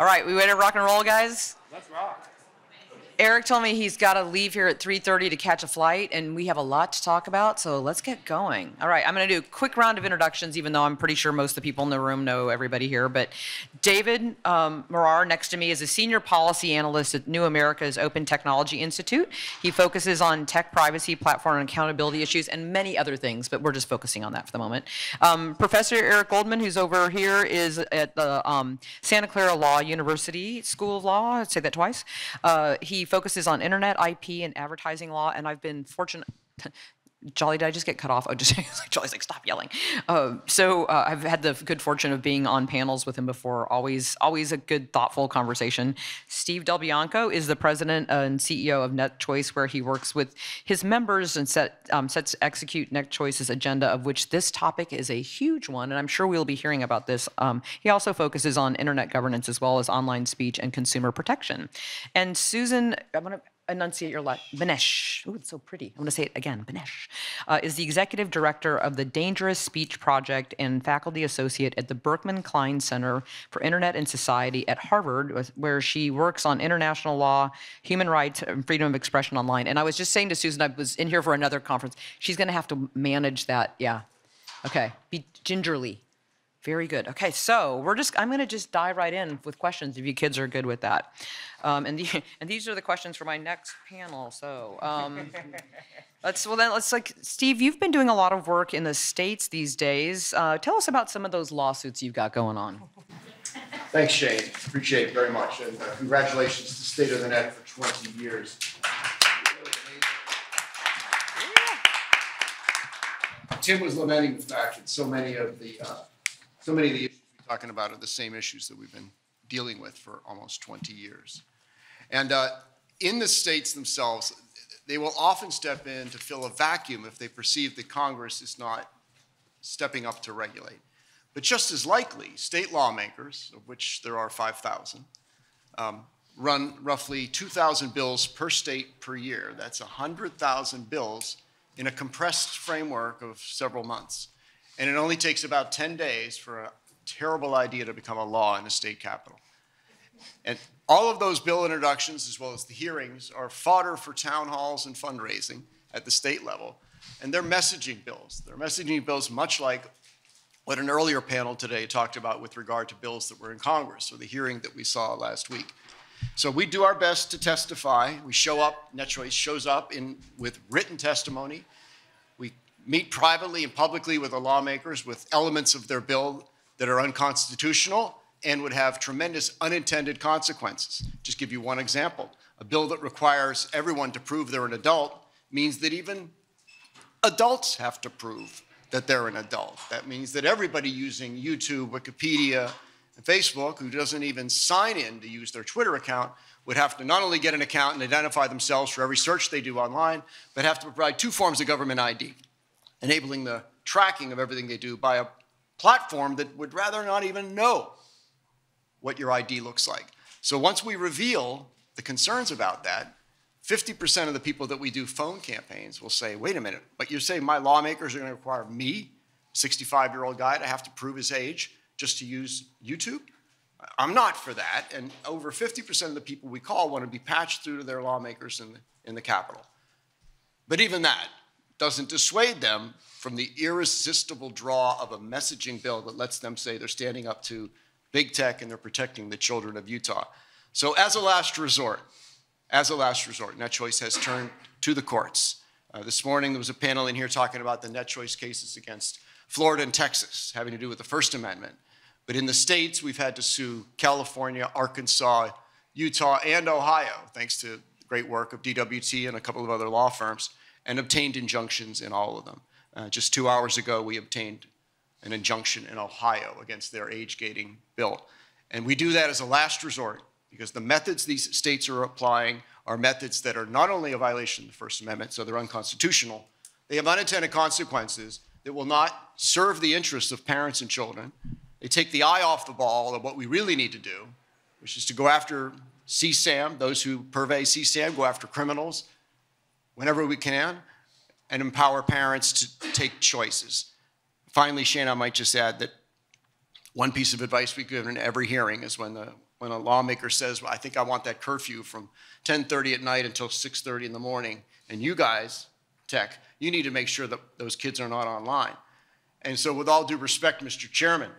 All right, we ready to rock and roll, guys? Let's rock. Eric told me he's got to leave here at 3:30 to catch a flight, and we have a lot to talk about. So let's get going. All right, I'm going to do a quick round of introductions, even though I'm pretty sure most of the people in the room know everybody here. But David um, Morar, next to me, is a senior policy analyst at New America's Open Technology Institute. He focuses on tech privacy, platform and accountability issues, and many other things. But we're just focusing on that for the moment. Um, Professor Eric Goldman, who's over here, is at the um, Santa Clara Law University School of Law. I'd say that twice. Uh, he focuses on internet, IP, and advertising law, and I've been fortunate. Jolly, did I just get cut off? Oh, just Jolly's like, stop yelling. Uh, so uh, I've had the good fortune of being on panels with him before. Always, always a good, thoughtful conversation. Steve Del Bianco is the president and CEO of NetChoice, where he works with his members and set, um, sets execute NetChoice's agenda, of which this topic is a huge one, and I'm sure we'll be hearing about this. Um, he also focuses on internet governance as well as online speech and consumer protection. And Susan, I'm gonna enunciate your last. Benesch. Oh, it's so pretty. I'm going to say it again. Benesch uh, is the executive director of the Dangerous Speech Project and faculty associate at the Berkman Klein Center for Internet and Society at Harvard, where she works on international law, human rights, and freedom of expression online. And I was just saying to Susan, I was in here for another conference. She's going to have to manage that. Yeah. Okay. Be gingerly. Very good. Okay, so we're just, I'm going to just dive right in with questions if you kids are good with that. Um, and, the, and these are the questions for my next panel. So um, let's, well then let's like, Steve, you've been doing a lot of work in the States these days. Uh, tell us about some of those lawsuits you've got going on. Thanks, Shane. Appreciate it very much. And uh, congratulations to State of the Net for 20 years. Tim was lamenting the fact that so many of the uh, so many of the issues we're talking about are the same issues that we've been dealing with for almost 20 years. And uh, in the states themselves, they will often step in to fill a vacuum if they perceive that Congress is not stepping up to regulate. But just as likely, state lawmakers, of which there are 5,000, um, run roughly 2,000 bills per state per year. That's 100,000 bills in a compressed framework of several months. And it only takes about 10 days for a terrible idea to become a law in the state capital. And all of those bill introductions, as well as the hearings, are fodder for town halls and fundraising at the state level. And they're messaging bills. They're messaging bills much like what an earlier panel today talked about with regard to bills that were in Congress or the hearing that we saw last week. So we do our best to testify. We show up, NetChoice shows up in, with written testimony meet privately and publicly with the lawmakers with elements of their bill that are unconstitutional and would have tremendous unintended consequences. Just give you one example. A bill that requires everyone to prove they're an adult means that even adults have to prove that they're an adult. That means that everybody using YouTube, Wikipedia, and Facebook, who doesn't even sign in to use their Twitter account, would have to not only get an account and identify themselves for every search they do online, but have to provide two forms of government ID enabling the tracking of everything they do by a platform that would rather not even know what your ID looks like. So once we reveal the concerns about that, 50% of the people that we do phone campaigns will say, wait a minute, but you say my lawmakers are going to require me, 65 year old guy, to have to prove his age just to use YouTube? I'm not for that. And over 50% of the people we call want to be patched through to their lawmakers in the, in the Capitol. But even that, doesn't dissuade them from the irresistible draw of a messaging bill that lets them say they're standing up to big tech and they're protecting the children of Utah. So, as a last resort, as a last resort, NetChoice has turned to the courts. Uh, this morning, there was a panel in here talking about the NetChoice cases against Florida and Texas, having to do with the First Amendment. But in the states, we've had to sue California, Arkansas, Utah, and Ohio, thanks to the great work of DWT and a couple of other law firms and obtained injunctions in all of them. Uh, just two hours ago, we obtained an injunction in Ohio against their age gating bill. And we do that as a last resort because the methods these states are applying are methods that are not only a violation of the First Amendment, so they're unconstitutional, they have unintended consequences that will not serve the interests of parents and children. They take the eye off the ball of what we really need to do, which is to go after CSAM, those who purvey CSAM, go after criminals, whenever we can and empower parents to take choices. Finally, Shane, I might just add that One piece of advice we give in every hearing is when the, when a lawmaker says, well, I think I want that curfew from 10:30 at night until 6:30 in the morning, and you guys, tech, you need to make sure that those kids are not online. And so with all due respect, Mr. Chairman,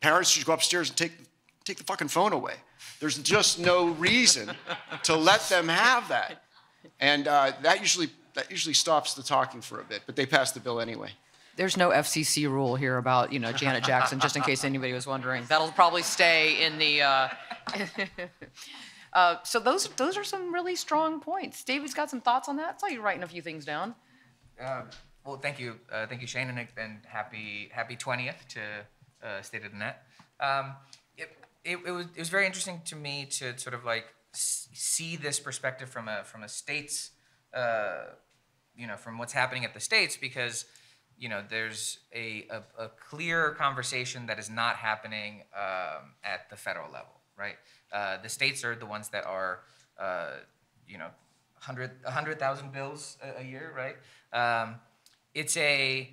parents should go upstairs and take, take the fucking phone away. There's just no reason to let them have that. And uh, that usually, that usually stops the talking for a bit, but they passed the bill anyway. There's no FCC rule here about, you know, Janet Jackson, just in case anybody was wondering. That'll probably stay in the, uh, uh, so those, those are some really strong points. David's got some thoughts on that? I saw you writing a few things down. Uh, well, thank you, uh, thank you, Shane, and, and happy happy twentieth to uh, State of the Net. Um, it, it, it was it was very interesting to me to sort of like s- see this perspective from a from a state's, uh, you know, from what's happening at the states because you know there's a a, a clear conversation that is not happening um, at the federal level, right? Uh, the states are the ones that are, uh, you know, hundred a hundred thousand bills a, a year, right? Um, it's a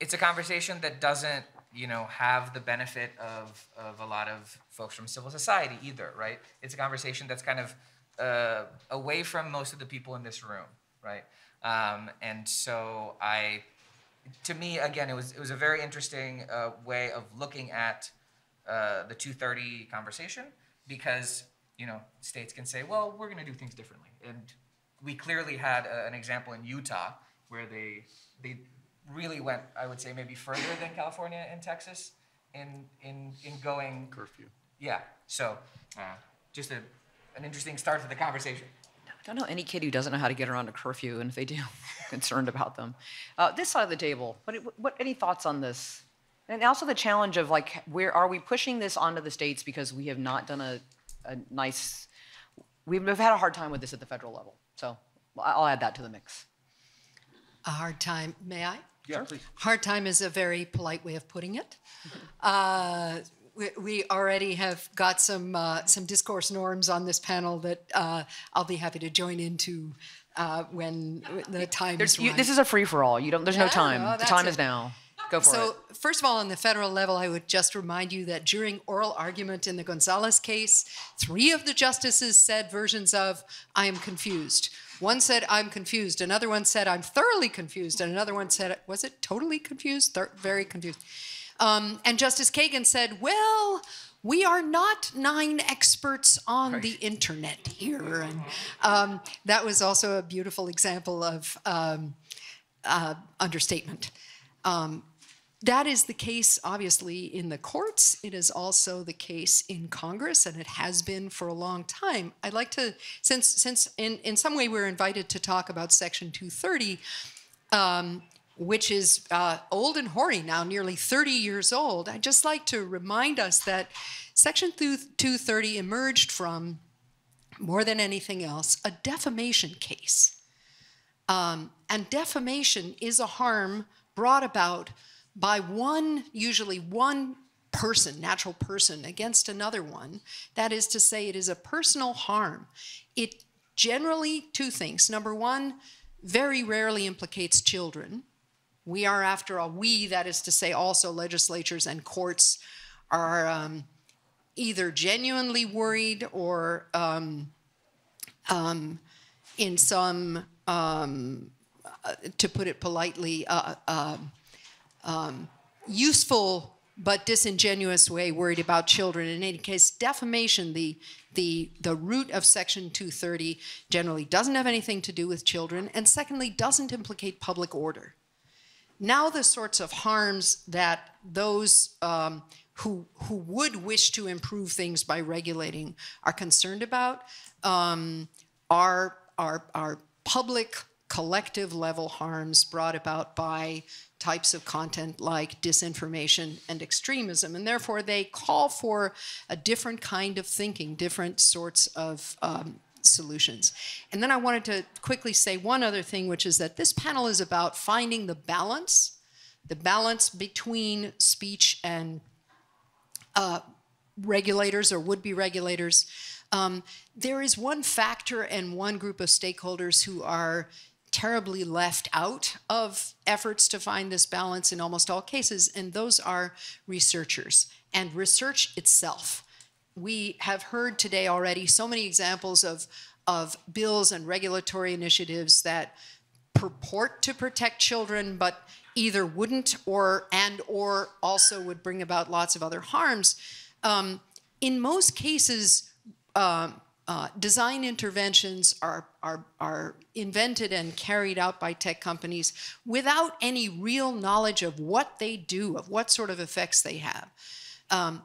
it's a conversation that doesn't you know have the benefit of of a lot of folks from civil society either, right? It's a conversation that's kind of uh, away from most of the people in this room, right? Um, and so I, to me, again, it was it was a very interesting uh, way of looking at uh, the 230 conversation because you know states can say, well, we're going to do things differently, and we clearly had a, an example in Utah where they they really went, I would say, maybe further than California and Texas in in in going Curfew. yeah. So uh, just a, an interesting start to the conversation. I don't know any kid who doesn't know how to get around a curfew, and if they do, I'm concerned about them. Uh, this side of the table, what, what, any thoughts on this? And also the challenge of like, where are we pushing this onto the states because we have not done a, a nice, we've, we've had a hard time with this at the federal level. So I'll add that to the mix. A hard time, may I? Yeah, please. Hard time is a very polite way of putting it. Uh, we, we already have got some uh, some discourse norms on this panel that uh, I'll be happy to join into uh, when the time There's, is you, right. this is a free for all. You don't. There's no time. no, the time it. is now. Go for so, it. first of all, on the federal level, I would just remind you that during oral argument in the Gonzalez case, three of the justices said versions of, I am confused. One said, I'm confused. Another one said, I'm thoroughly confused. And another one said, was it totally confused? Very confused. Um, and Justice Kagan said, well, we are not nine experts on the internet here. And um, that was also a beautiful example of um, uh, understatement. Um, that is the case, obviously, in the courts. It is also the case in Congress, and it has been for a long time. I'd like to, since since in, in some way we're invited to talk about Section 230, um, which is uh, old and hoary now, nearly 30 years old. I'd just like to remind us that Section 230 emerged from, more than anything else, a defamation case. Um, and defamation is a harm brought about by one, usually one person, natural person, against another one. That is to say, it is a personal harm. It generally, two things. Number one, very rarely implicates children. We are, after all, we, that is to say, also legislatures and courts, are um, either genuinely worried or, um, um, in some, um, uh, to put it politely, uh, um, um, useful but disingenuous way worried about children. In any case, defamation, the the the root of Section 230, generally doesn't have anything to do with children, and secondly, doesn't implicate public order. Now, the sorts of harms that those um, who who would wish to improve things by regulating are concerned about um, are are are public collective level harms brought about by types of content like disinformation and extremism. And therefore, they call for a different kind of thinking, different sorts of um, solutions. And then I wanted to quickly say one other thing, which is that this panel is about finding the balance, the balance between speech and uh, regulators or would be regulators. Um, there is one factor and one group of stakeholders who are terribly left out of efforts to find this balance in almost all cases, and those are researchers and research itself. We have heard today already so many examples of, of bills and regulatory initiatives that purport to protect children, but either wouldn't or and or also would bring about lots of other harms. Um, in most cases, um, uh, design interventions are, are, are invented and carried out by tech companies without any real knowledge of what they do, of what sort of effects they have. Um,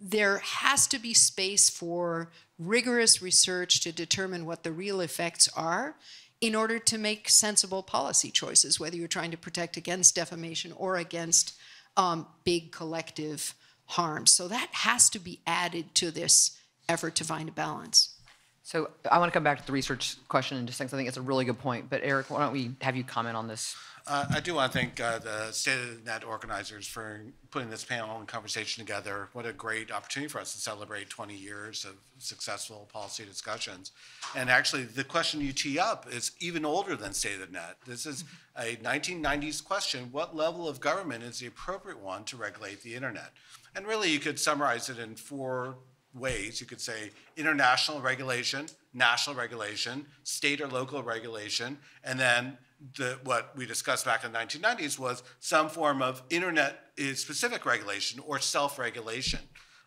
there has to be space for rigorous research to determine what the real effects are in order to make sensible policy choices, whether you're trying to protect against defamation or against um, big collective harms. So that has to be added to this effort to find a balance. So I want to come back to the research question and just think second. I think it's a really good point. But Eric, why don't we have you comment on this? Uh, I do want to thank uh, the State of the Net organizers for putting this panel and conversation together. What a great opportunity for us to celebrate 20 years of successful policy discussions. And actually, the question you tee up is even older than State of the Net. This is a 1990s question what level of government is the appropriate one to regulate the internet? And really, you could summarize it in four ways. You could say international regulation, national regulation, state or local regulation, and then the, what we discussed back in the 1990s was some form of internet specific regulation or self-regulation.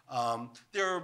Um, there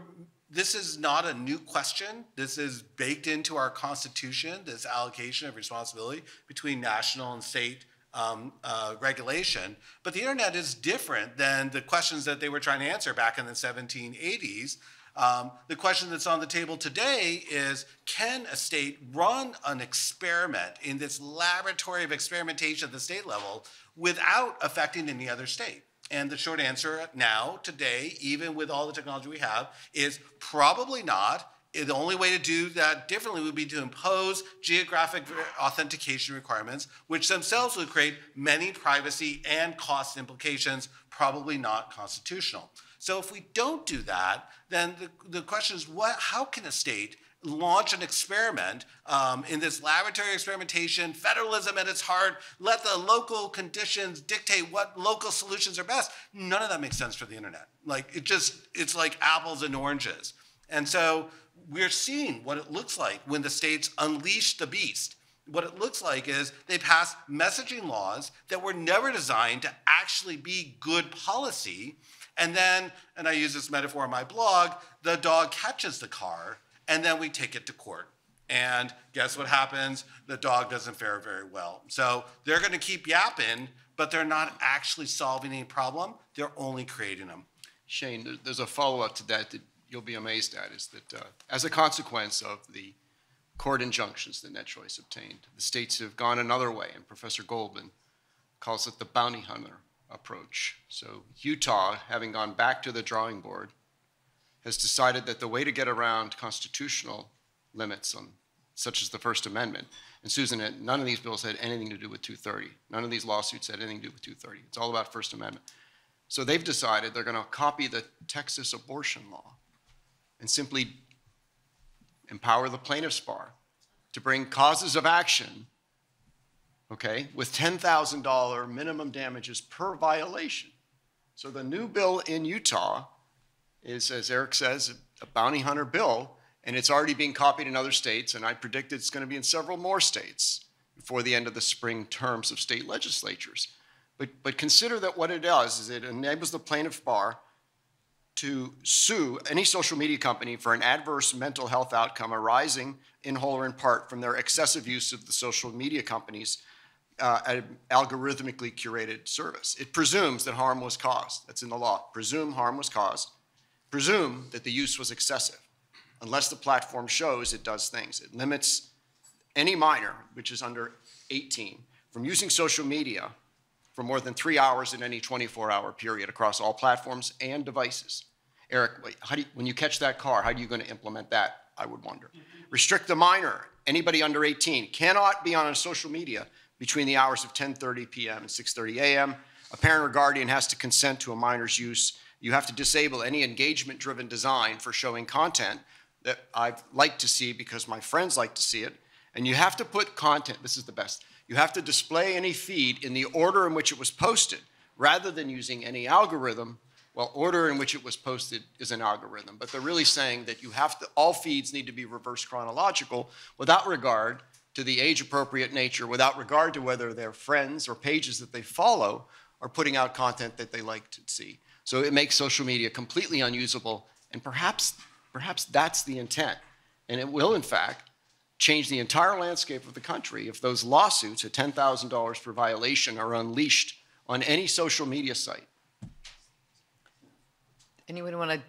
this is not a new question. This is baked into our Constitution, this allocation of responsibility between national and state um, uh, regulation. But the internet is different than the questions that they were trying to answer back in the 1780s um, the question that's on the table today is can a state run an experiment in this laboratory of experimentation at the state level without affecting any other state? And the short answer now, today, even with all the technology we have, is probably not. The only way to do that differently would be to impose geographic authentication requirements, which themselves would create many privacy and cost implications, probably not constitutional. So if we don't do that, then the, the question is what, how can a state launch an experiment um, in this laboratory experimentation, federalism at its heart, let the local conditions dictate what local solutions are best. None of that makes sense for the internet. Like it just, it's like apples and oranges. And so we're seeing what it looks like when the states unleash the beast. What it looks like is they pass messaging laws that were never designed to actually be good policy and then, and I use this metaphor in my blog, the dog catches the car, and then we take it to court. And guess what happens? The dog doesn't fare very well. So they're going to keep yapping, but they're not actually solving any problem. They're only creating them. Shane, there's a follow up to that that you'll be amazed at is that uh, as a consequence of the court injunctions that NetChoice obtained, the states have gone another way, and Professor Goldman calls it the bounty hunter approach. So Utah, having gone back to the drawing board, has decided that the way to get around constitutional limits on such as the First Amendment, and Susan, none of these bills had anything to do with 230. None of these lawsuits had anything to do with 230. It's all about First Amendment. So they've decided they're going to copy the Texas abortion law and simply empower the plaintiff's bar to bring causes of action okay, with $10,000 minimum damages per violation. So the new bill in Utah is, as Eric says, a bounty hunter bill, and it's already being copied in other states, and I predict it's going to be in several more states before the end of the spring terms of state legislatures. But, but consider that what it does is it enables the plaintiff bar to sue any social media company for an adverse mental health outcome arising in whole or in part from their excessive use of the social media companies uh, an algorithmically curated service. It presumes that harm was caused. That's in the law. Presume harm was caused. Presume that the use was excessive, unless the platform shows it does things. It limits any minor, which is under 18, from using social media for more than three hours in any 24 hour period across all platforms and devices. Eric, you, when you catch that car, how are you going to implement that? I would wonder. Restrict the minor. Anybody under 18 cannot be on a social media between the hours of 10:30 p.m. and 6:30 a.m. A parent or guardian has to consent to a minor's use. You have to disable any engagement-driven design for showing content that I like to see because my friends like to see it. And you have to put content, this is the best, you have to display any feed in the order in which it was posted, rather than using any algorithm. Well, order in which it was posted is an algorithm, but they're really saying that you have to, all feeds need to be reverse chronological without regard to the age appropriate nature, without regard to whether their friends or pages that they follow are putting out content that they like to see. So it makes social media completely unusable, and perhaps, perhaps that's the intent. And it will, in fact, change the entire landscape of the country if those lawsuits at $10,000 per violation are unleashed on any social media site. Anyone want to,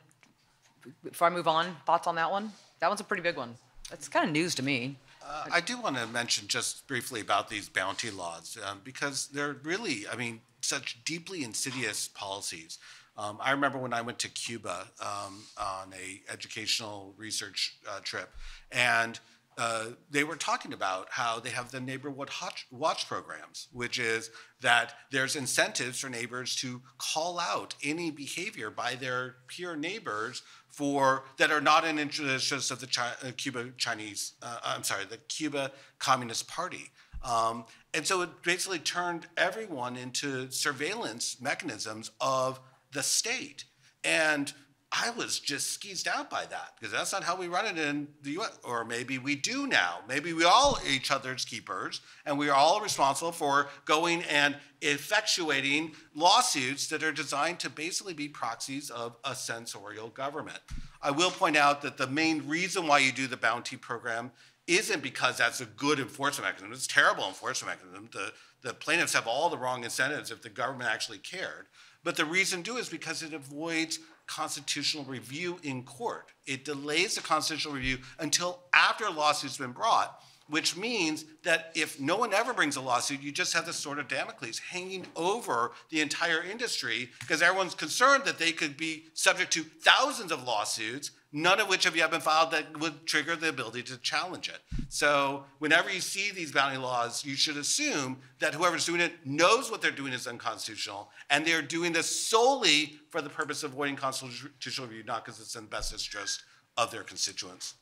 before I move on, thoughts on that one? That one's a pretty big one. That's kind of news to me. Uh, I do want to mention just briefly about these bounty laws um, because they're really, I mean, such deeply insidious policies. Um, I remember when I went to Cuba um, on a educational research uh, trip, and uh, they were talking about how they have the neighborhood watch, watch programs, which is that there's incentives for neighbors to call out any behavior by their peer neighbors for that are not in interest of the Chi- uh, Cuba Chinese, uh, I'm sorry, the Cuba Communist Party. Um, and so it basically turned everyone into surveillance mechanisms of the state. And I was just skeezed out by that because that's not how we run it in the US. Or maybe we do now. Maybe we all each other's keepers and we are all responsible for going and effectuating lawsuits that are designed to basically be proxies of a censorial government. I will point out that the main reason why you do the bounty program isn't because that's a good enforcement mechanism. It's a terrible enforcement mechanism. The, the plaintiffs have all the wrong incentives if the government actually cared. But the reason do is because it avoids constitutional review in court. It delays the constitutional review until after a lawsuit's been brought, which means that if no one ever brings a lawsuit, you just have this sort of Damocles hanging over the entire industry because everyone's concerned that they could be subject to thousands of lawsuits none of which have yet been filed that would trigger the ability to challenge it. So whenever you see these bounty laws, you should assume that whoever's doing it knows what they're doing is unconstitutional, and they're doing this solely for the purpose of avoiding constitutional review, not because it's in the best interest of their constituents.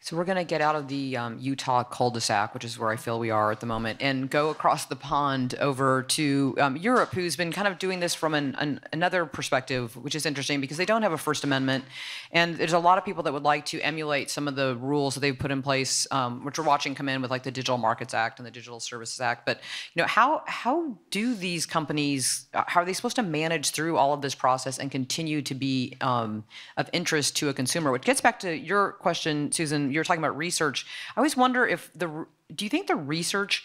So we're going to get out of the um, Utah cul-de-sac, which is where I feel we are at the moment, and go across the pond over to um, Europe, who's been kind of doing this from an, an, another perspective, which is interesting because they don't have a First Amendment, and there's a lot of people that would like to emulate some of the rules that they've put in place, um, which we're watching come in with like the Digital Markets Act and the Digital Services Act. But you know, how how do these companies? Uh, how are they supposed to manage through all of this process and continue to be um, of interest to a consumer? Which gets back to your question, Susan you're talking about research. I always wonder if the do you think the research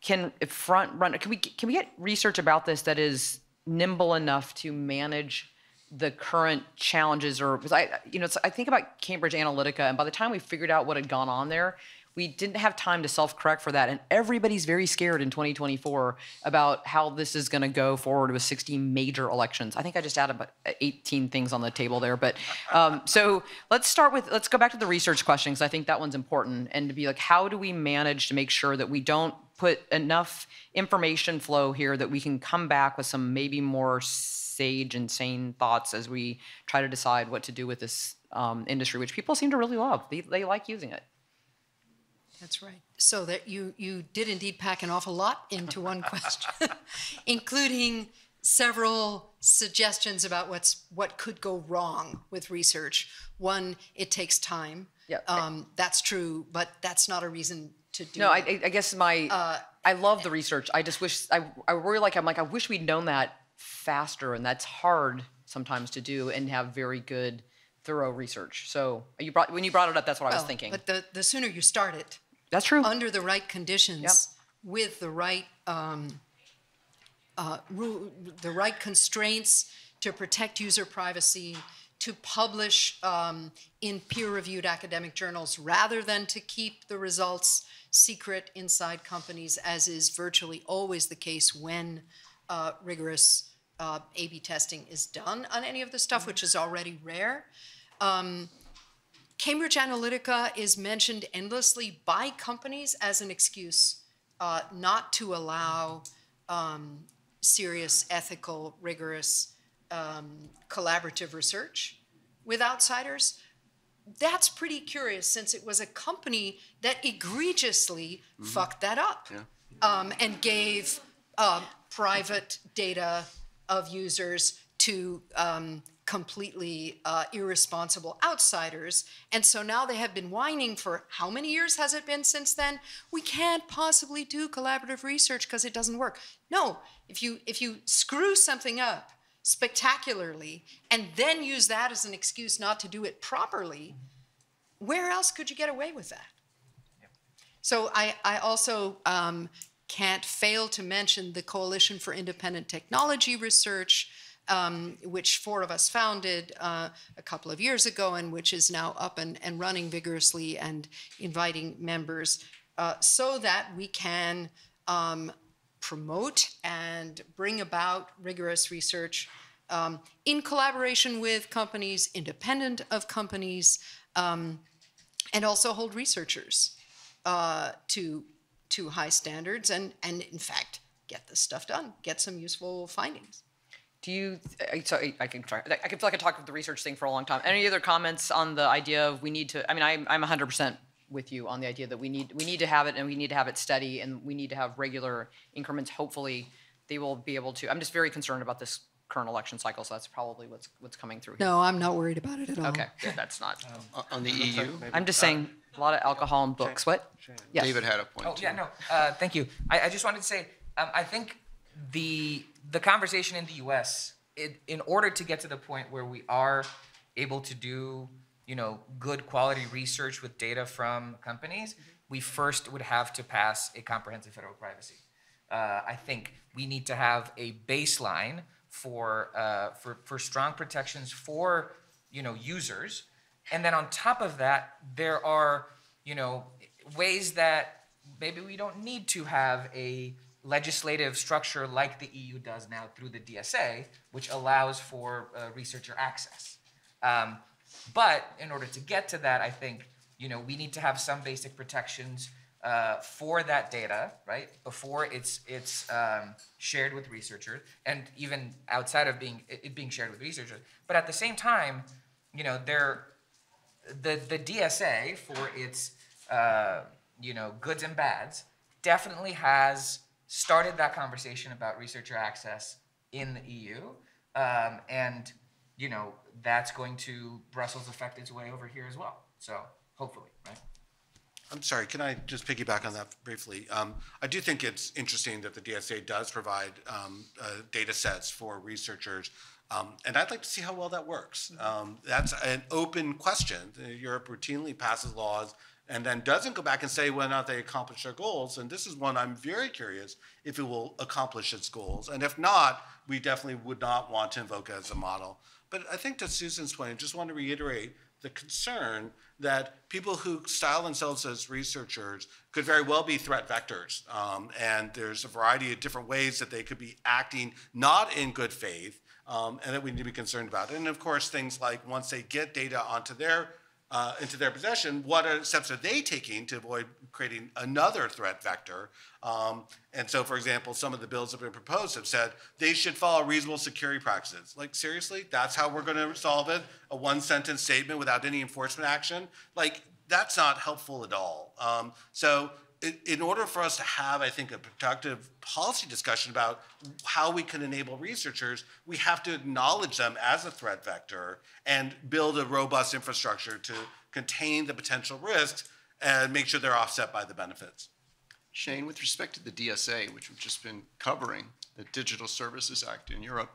can front run? Can we can we get research about this that is nimble enough to manage the current challenges? Or because I you know I think about Cambridge Analytica, and by the time we figured out what had gone on there, we didn't have time to self-correct for that. And everybody's very scared in 2024 about how this is going to go forward with 60 major elections. I think i just added about 18 things on the table there but um, so let's start with let's go back to the research question because i think that one's important. And to be like how do we manage to make sure that we don't put enough information flow here that we can come back with some maybe more sage and sane thoughts as we try to decide what to do with this um, industry which people seem to really love. They, they like using it that's right. So that you you did indeed pack an awful lot into one question, including several suggestions about what's what could go wrong with research. One, it takes time. Yeah. Um, that's true, but that's not a reason to do. No, it. I, I guess my Uh, I love the research. I just wish I I really like. I'm like I wish we'd known that faster, and that's hard sometimes to do and have very good, thorough research. So you brought when you brought it up, that's what I was Well, thinking. But the the sooner you start it, that's true. under the right conditions, with the right um, uh, the right constraints to protect user privacy, to publish um, in peer-reviewed academic journals rather than to keep the results secret inside companies, as is virtually always the case when uh, rigorous uh, A/B testing is done on any of the stuff, which is already rare. Cambridge Analytica is mentioned endlessly by companies as an excuse uh, not to allow um, serious, ethical, rigorous, um, collaborative research with outsiders. that's pretty curious since it was a company that egregiously fucked that up Yeah. um, and gave um, private data of users to um, completely uh, irresponsible outsiders. And so now they have been whining for how many years has it been since then? We can't possibly do collaborative research because it doesn't work. No, if you if you screw something up spectacularly and then use that as an excuse not to do it properly, where else could you get away with that? So I, I also um, can't fail to mention the Coalition for Independent Technology Research, um, which four of us founded uh, a couple of years ago and which is now up and, and running vigorously and inviting members uh, so that we can um, promote and bring about rigorous research um, in collaboration with companies, independent of companies, um, and also hold researchers uh, to to high standards and and in fact get this stuff done, get some useful findings. Do you? I- So I can try. I can feel like I talked about the research thing for a long time. Any other comments on the idea of we need to? I mean, I'm I'm 100 percent with you on the idea that we need we need to have it and we need to have it steady and we need to have regular increments. Hopefully, they will be able to. I'm just very concerned about this current election cycle, so that's probably what's what's coming through. Here. No, I'm not worried about it at all. Okay, good, that's not. O- On the EU, I'm just saying a lot of alcohol and books. What? Yes. David had a point. Oh too. yeah, no. Uh, thank you. I, I just wanted to say, um, I think the the conversation in the U.S. It, in order to get to the point where we are able to do, you know, good quality research with data from companies, we first would have to pass a comprehensive federal privacy. Uh, I think we need to have a baseline for uh, for for strong protections for you know users, and then on top of that, there are you know ways that maybe we don't need to have a legislative structure like the EU does now through the DSA, which allows for uh, researcher access. Um, but in order to get to that, I think you know we need to have some basic protections uh, for that data, right? Before it's it's um, shared with researchers, and even outside of being it being shared with researchers. But at the same time, you know, there the the DSA for its uh, you know goods and bads definitely has started that conversation about researcher access in the EU, um, and you know that's going to Brussels affect its way over here as well. So hopefully, right? I'm sorry, can I just piggyback on that briefly? Um, I do think it's interesting that the DSA does provide um, uh, data sets for researchers, um, and I'd like to see how well that works. Um, that's an open question. Europe routinely passes laws and then doesn't go back and say whether or not they accomplish their goals. And this is one I'm very curious if it will accomplish its goals. And if not, we definitely would not want to invoke it as a model. But I think to Susan's point, I just want to reiterate the concern that people who style themselves as researchers could very well be threat vectors. Um, and there's a variety of different ways that they could be acting not in good faith um, and that we need to be concerned about. And of course, things like once they get data onto their uh, into their possession, what are steps are they taking to avoid creating another threat vector? Um, and so, for example, some of the bills that have been proposed have said they should follow reasonable security practices. Like, seriously, that's how we're going to solve it? A one sentence statement without any enforcement action? Like, that's not helpful at all. Um, so, in, order for us to have, I think, a productive policy discussion about how we can enable researchers, we have to acknowledge them as a threat vector and build a robust infrastructure to contain the potential risks and make sure they're offset by the benefits. Shane, with respect to the DSA, which we've just been covering, the Digital Services Act in Europe,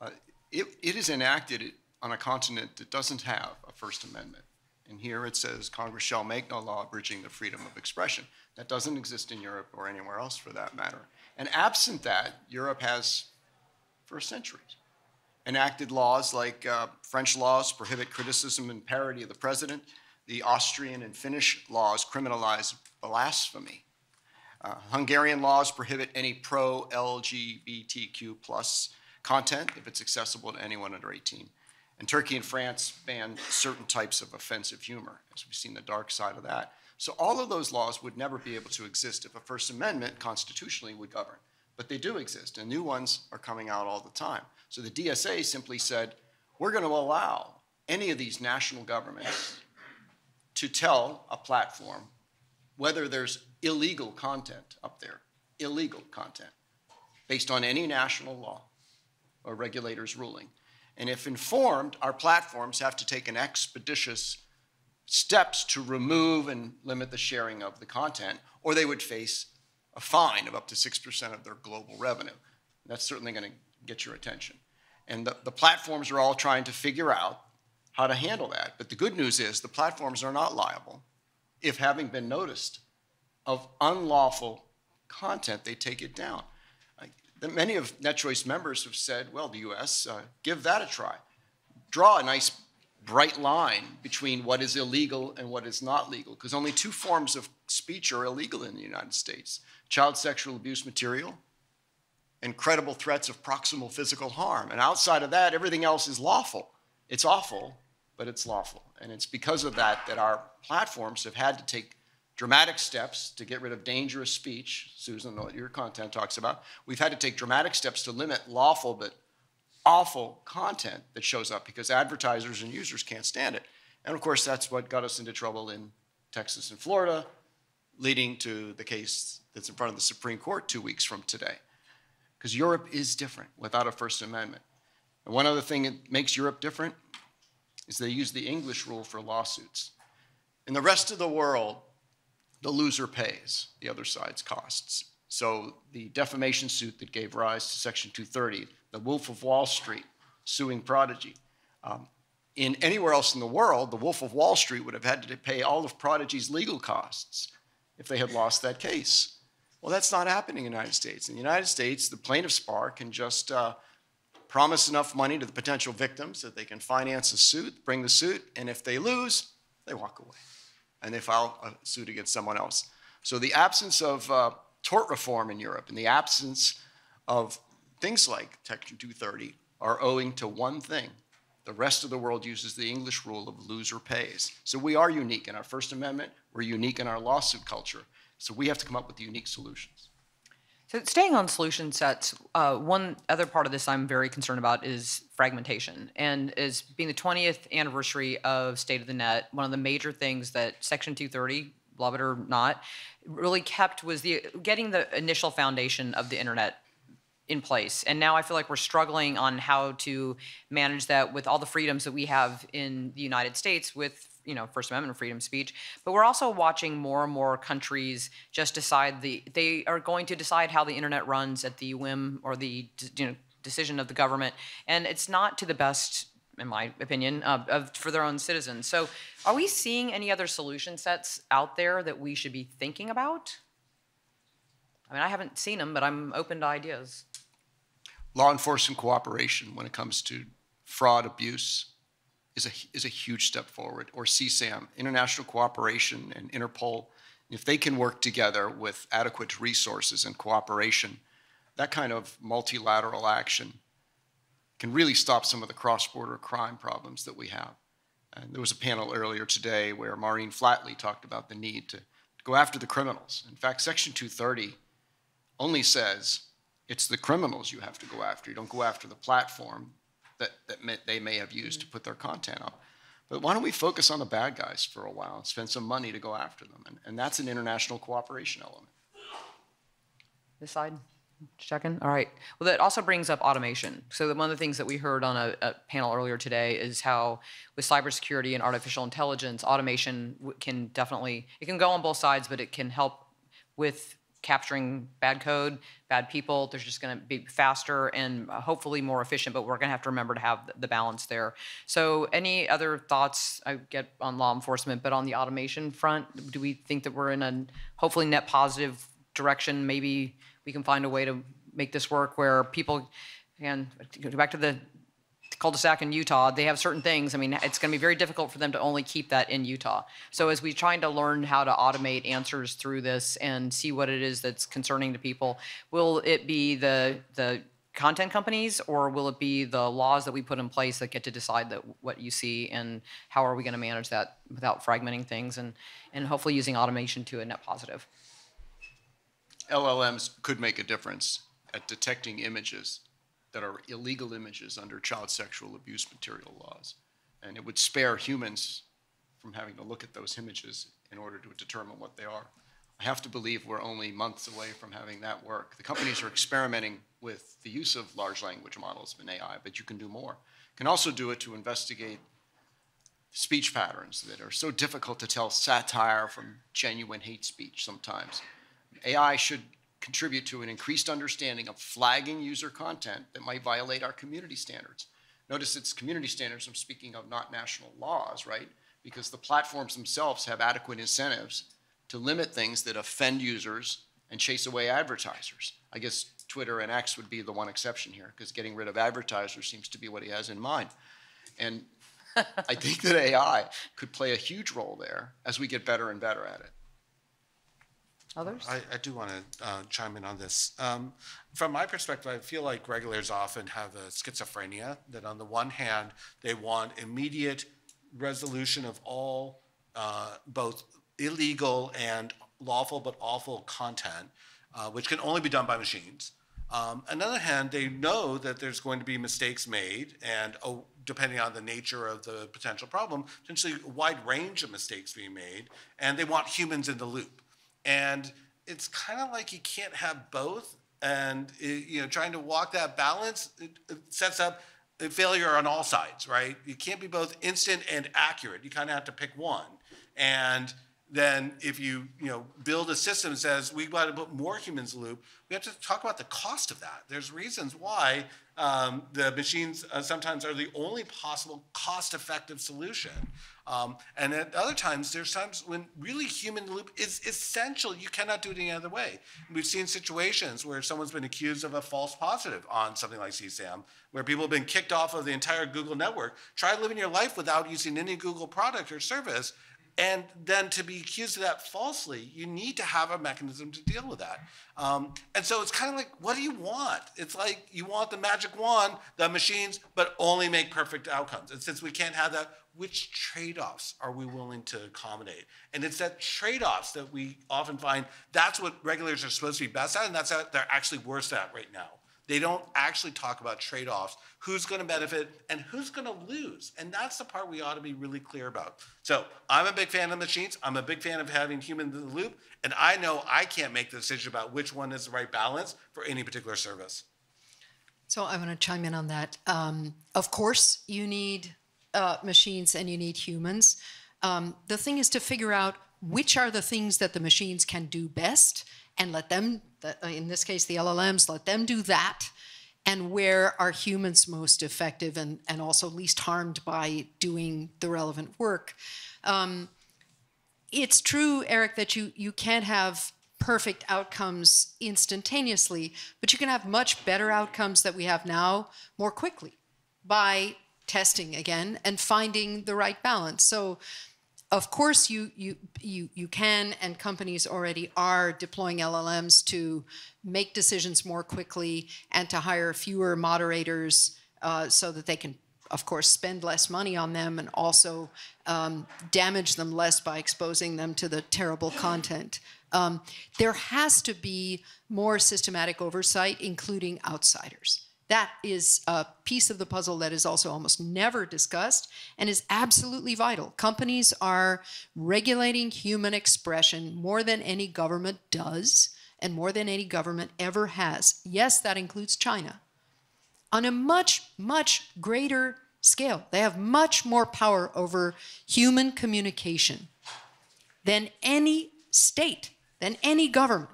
uh, it, it is enacted on a continent that doesn't have a First Amendment. And here it says Congress shall make no law abridging the freedom of expression. That doesn't exist in Europe or anywhere else for that matter. And absent that, Europe has, for centuries, enacted laws like uh, French laws prohibit criticism and parody of the president. The Austrian and Finnish laws criminalize blasphemy. Uh, Hungarian laws prohibit any pro LGBTQ plus content if it's accessible to anyone under 18. And Turkey and France ban certain types of offensive humor, as we've seen the dark side of that. So all of those laws would never be able to exist if a First Amendment constitutionally would govern. But they do exist, and new ones are coming out all the time. So the DSA simply said, we're going to allow any of these national governments to tell a platform whether there's illegal content up there, illegal content, based on any national law or regulator's ruling. And if informed, our platforms have to take an expeditious steps to remove and limit the sharing of the content, or they would face a fine of up to 6% of their global revenue. That's certainly going to get your attention. And the, the platforms are all trying to figure out how to handle that. But the good news is the platforms are not liable if, having been noticed of unlawful content, they take it down. Many of NetChoice members have said, well, the US, uh, give that a try. Draw a nice bright line between what is illegal and what is not legal, because only two forms of speech are illegal in the United States child sexual abuse material and credible threats of proximal physical harm. And outside of that, everything else is lawful. It's awful, but it's lawful. And it's because of that that our platforms have had to take dramatic steps to get rid of dangerous speech. Susan, what your content talks about. We've had to take dramatic steps to limit lawful but awful content that shows up because advertisers and users can't stand it. And of course, that's what got us into trouble in Texas and Florida, leading to the case that's in front of the Supreme Court two weeks from today. Because Europe is different without a First Amendment. And one other thing that makes Europe different is they use the English rule for lawsuits. In the rest of the world, the loser pays the other side's costs. So the defamation suit that gave rise to Section 230, the Wolf of Wall Street suing Prodigy. Um, in anywhere else in the world, the Wolf of Wall Street would have had to pay all of Prodigy's legal costs if they had lost that case. Well, that's not happening in the United States. In the United States, the plaintiff's bar can just uh, promise enough money to the potential victims that they can finance a suit, bring the suit, and if they lose, they walk away and they file a suit against someone else. So the absence of uh, tort reform in Europe and the absence of things like Section 230 are owing to one thing. The rest of the world uses the English rule of loser pays. So we are unique in our First Amendment, we're unique in our lawsuit culture. So we have to come up with unique solutions. So staying on solution sets, uh, one other part of this I'm very concerned about is fragmentation. And as being the 20th anniversary of State of the Net, one of the major things that Section 230, love it or not, really kept was the getting the initial foundation of the internet in place. And now I feel like we're struggling on how to manage that with all the freedoms that we have in the United States with you know First Amendment freedom of speech, but we're also watching more and more countries just decide the they are going to decide how the internet runs at the whim or the you know decision of the government, and it's not to the best, in my opinion, of for their own citizens. So, are we seeing any other solution sets out there that we should be thinking about? I mean, I haven't seen them, but I'm open to ideas. Law enforcement cooperation when it comes to fraud, abuse, is a, is a huge step forward. Or CSAM, international cooperation and Interpol, if they can work together with adequate resources and cooperation, that kind of multilateral action can really stop some of the cross-border crime problems that we have. And there was a panel earlier today where Maureen Flatley talked about the need to go after the criminals. In fact, Section 230 only says it's the criminals you have to go after. You don't go after the platform that, that may, they may have used to put their content up. But why don't we focus on the bad guys for a while and spend some money to go after them? And, and that's an international cooperation element. This side? Checking? All right. Well, that also brings up automation. So one of the things that we heard on a, a panel earlier today is how with cybersecurity and artificial intelligence, automation can definitely, it can go on both sides, but it can help with capturing bad code, bad people. There's just going to be faster and uh, hopefully more efficient, but we're going to have to remember to have the balance there. So any other thoughts I get on law enforcement, but on the automation front, do we think that we're in a hopefully net positive direction? Maybe we can find a way to make this work where people, again, go back to the cul-de-sac in Utah, they have certain things. I mean, it's going to be very difficult for them to only keep that in Utah. So as we're trying to learn how to automate answers through this and see what it is that's concerning to people, will it be the the content companies or will it be the laws that we put in place that get to decide that what you see and how are we going to manage that without fragmenting things and and hopefully using automation to a net positive? LLMs could make a difference at detecting images that are illegal images under child sexual abuse material laws. And it would spare humans from having to look at those images in order to determine what they are. I have to believe we're only months away from having that work. The companies are experimenting with the use of large language models and AI, but you can do more. You can also do it to investigate speech patterns that are so difficult to tell satire from genuine hate speech sometimes. AI should contribute to an increased understanding of flagging user content that might violate our community standards. Notice it's community standards, I'm speaking of not national laws, right? Because the platforms themselves have adequate incentives to limit things that offend users and chase away advertisers. I guess Twitter and X would be the one exception here, because getting rid of advertisers seems to be what he has in mind. And I think that AI could play a huge role there as we get better and better at it. Others? I, I do want to uh, chime in on this. Um, from my perspective, I feel like regulators often have a schizophrenia that, on the one hand, they want immediate resolution of all uh, both illegal and lawful but awful content, uh, which can only be done by machines. Um, on the other hand, they know that there's going to be mistakes made, and oh, depending on the nature of the potential problem, potentially a wide range of mistakes being made, and they want humans in the loop. And it's kind of like you can't have both. And it, you know, trying to walk that balance it, it sets up a failure on all sides, right? You can't be both instant and accurate. You kind of have to pick one. And then if you you know build a system that says we've got to put more humans in the loop, we have to talk about the cost of that. There's reasons why um, the machines uh, sometimes are the only possible cost-effective solution. Um, and at other times, there's times when really human loop is essential. You cannot do it any other way. We've seen situations where someone's been accused of a false positive on something like CSAM, where people have been kicked off of the entire Google network. Try living your life without using any Google product or service, and then to be accused of that falsely, you need to have a mechanism to deal with that. Um, and so it's kind of like, what do you want? It's like you want the magic wand, the machines, but only make perfect outcomes. And since we can't have that, which trade offs are we willing to accommodate? And it's that trade offs that we often find that's what regulators are supposed to be best at, and that's what they're actually worse at right now. They don't actually talk about trade offs who's going to benefit and who's going to lose. And that's the part we ought to be really clear about. So I'm a big fan of machines. I'm a big fan of having humans in the loop. And I know I can't make the decision about which one is the right balance for any particular service. So I want to chime in on that. Um, of course, you need uh, machines and you need humans. Um, the thing is to figure out which are the things that the machines can do best and let them, in this case, the LLMs, let them do that. And where are humans most effective and, and also least harmed by doing the relevant work? Um, it's true, Eric, that you, you can't have perfect outcomes instantaneously, but you can have much better outcomes that we have now more quickly by testing again and finding the right balance. So of course, you, you, you, you can, and companies already are deploying LLMs to make decisions more quickly and to hire fewer moderators uh, so that they can, of course, spend less money on them and also um, damage them less by exposing them to the terrible content. Um, there has to be more systematic oversight, including outsiders. That is a piece of the puzzle that is also almost never discussed and is absolutely vital. Companies are regulating human expression more than any government does and more than any government ever has. Yes, that includes China. On a much, much greater scale, they have much more power over human communication than any state, than any government.